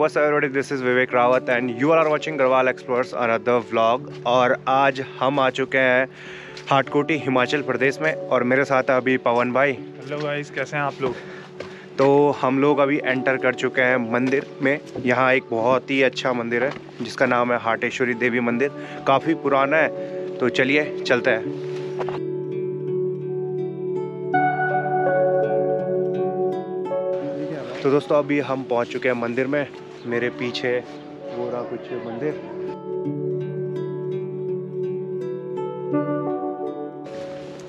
What's up everybody? This is Vivek Rawat and you are watching Garhwal Explorers another vlog और आज हम आ चुके हैं हाटकोटी हिमाचल प्रदेश में और मेरे साथ अभी पवन भाई हेलो गाइस कैसे हैं आप लोग तो हम लोग अभी एंटर कर चुके हैं मंदिर में। यहाँ एक बहुत ही अच्छा मंदिर है, जिसका नाम है हाटेश्वरी देवी मंदिर। काफ़ी पुराना है तो चलिए चलते हैं। तो दोस्तों, अभी हम पहुँच चुके हैं मंदिर में। मेरे पीछे वो रहा कुछ मंदिर।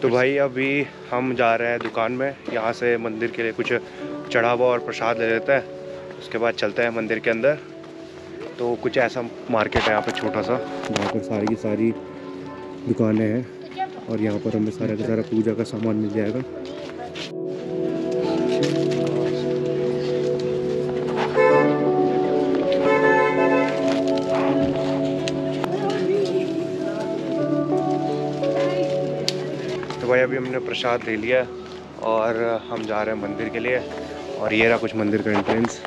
तो भाई अभी हम जा रहे हैं दुकान में। यहाँ से मंदिर के लिए कुछ चढ़ावा और प्रसाद ले लेते हैं। उसके बाद चलते हैं मंदिर के अंदर। तो कुछ ऐसा मार्केट है यहाँ पर छोटा सा जहाँ पर सारी की सारी दुकानें हैं। और यहाँ पर हमें सारा का सारा पूजा का सामान मिल जाएगा। हमने प्रसाद ले लिया और हम जा रहे हैं मंदिर के लिए और ये रहा कुछ मंदिर का एंट्रेंस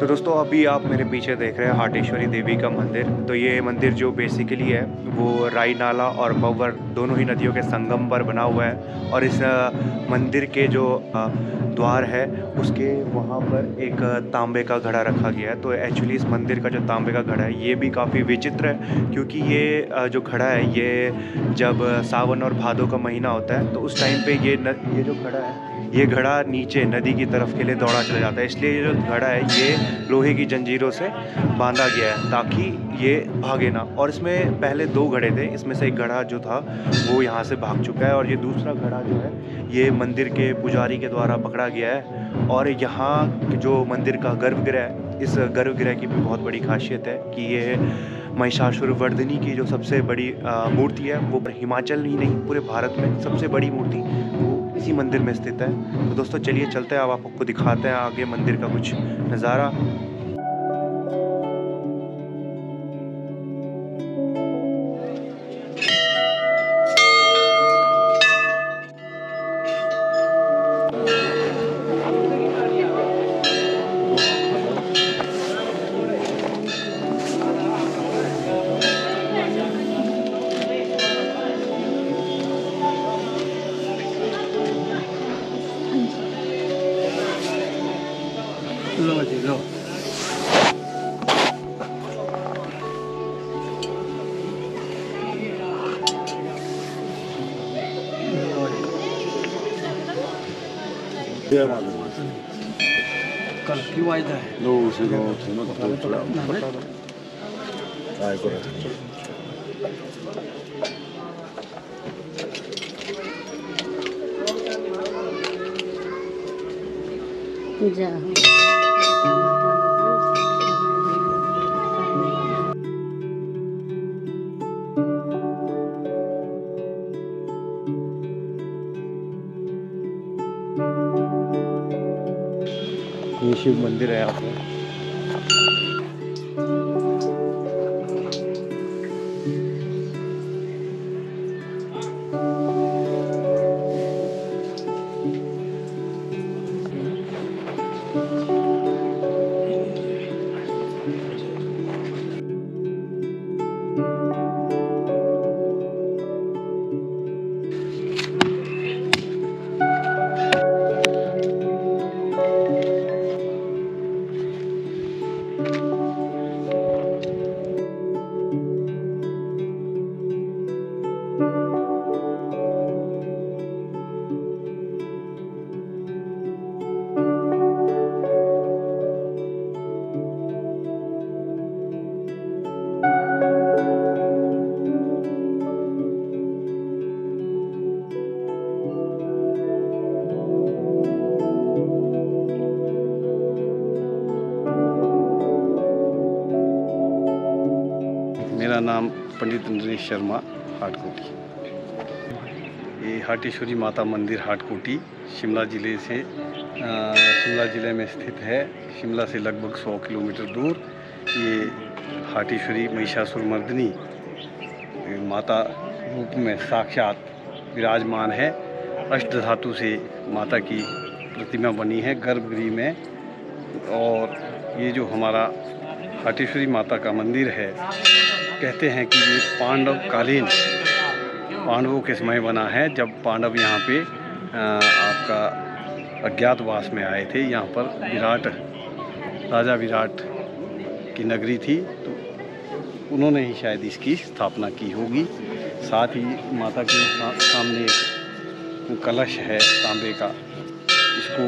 तो दोस्तों, अभी आप मेरे पीछे देख रहे हैं हाटेश्वरी देवी का मंदिर। तो ये मंदिर जो बेसिकली है वो राई नाला और मवर दोनों ही नदियों के संगम पर बना हुआ है और इस मंदिर के जो द्वार है उसके वहाँ पर एक तांबे का घड़ा रखा गया है। तो एक्चुअली इस मंदिर का जो तांबे का घड़ा है ये भी काफ़ी विचित्र है क्योंकि ये जो घड़ा है ये जब सावन और भादों का महीना होता है तो उस टाइम पे ये न, ये जो घड़ा है ये घड़ा नीचे नदी की तरफ़ के लिए दौड़ा चला जाता है। इसलिए ये जो घड़ा है ये लोहे की जंजीरों से बांधा गया है ताकि ये भागे ना। और इसमें पहले दो घड़े थे, इसमें से एक घड़ा जो था, वो यहाँ से भाग चुका है और ये दूसरा घड़ा जो है, ये मंदिर के पुजारी के द्वारा पकड़ा गया है और यहाँ जो मंदिर का गर्भगृह है, इस गर्भगृह की भी बहुत बड़ी खासियत है कि ये महिषासुर वर्धनी की जो सबसे बड़ी मूर्ति है, वो हिमाचल ही नहीं, पूरे भारत में सबसे बड़ी मूर्ति, वो इसी मंदिर में स्थित है। तो दोस्तों, चलिए चलते हैं, अब आप आपको दिखाते हैं आगे मंदिर का कुछ नज़ारा। だけど。No, se no, se no, Ay, correcto. Yeah. ये शिव मंदिर है यहाँ नाम पंडित नरेश शर्मा, हाटकोटी। ये हाटेश्वरी माता मंदिर, हाटकोटी, शिमला ज़िले से शिमला ज़िले में स्थित है। शिमला से लगभग 100 किलोमीटर दूर ये हाटेश्वरी महिषासुर मर्दिनी माता रूप में साक्षात विराजमान है। अष्ट धातु से माता की प्रतिमा बनी है गर्भगृह में। और ये जो हमारा हाटेश्वरी माता का मंदिर है कहते हैं कि ये पांडव कालीन पांडवों के समय बना है, जब पांडव यहाँ पे आपका अज्ञातवास में आए थे। यहाँ पर विराट, राजा विराट की नगरी थी तो उन्होंने ही शायद इसकी स्थापना की होगी। साथ ही माता के सामने एक कलश है, तांबे का। इसको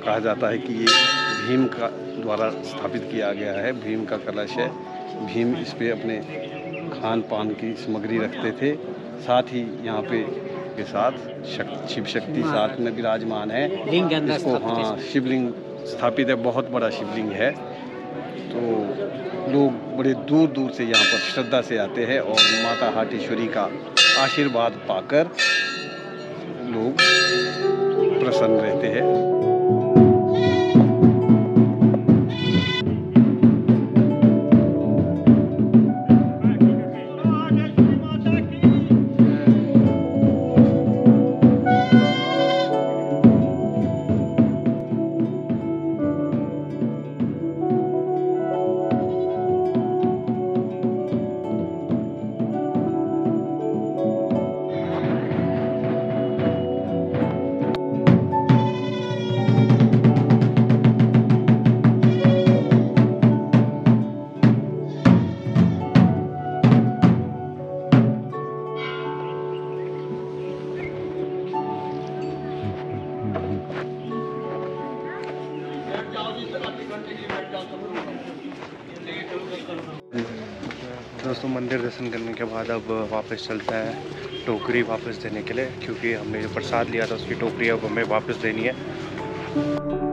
कहा जाता है कि ये भीम का द्वारा स्थापित किया गया है, भीम का कलश है। भीम इस पे अपने खान पान की सामग्री रखते थे। साथ ही यहाँ पे के साथ शक, शिव शक्ति साथ में विराजमान है। लिंग इसको हाँ शिवलिंग स्थापित है। बहुत बड़ा शिवलिंग है। तो लोग बड़े दूर दूर से यहाँ पर श्रद्धा से आते हैं और माता हाटेश्वरी का आशीर्वाद पाकर लोग प्रसन्न रहते हैं। दोस्तों, मंदिर दर्शन करने के बाद अब वापस चलता है टोकरी वापस देने के लिए, क्योंकि हमने जो प्रसाद लिया था, उसकी टोकरी अब हमें वापस देनी है।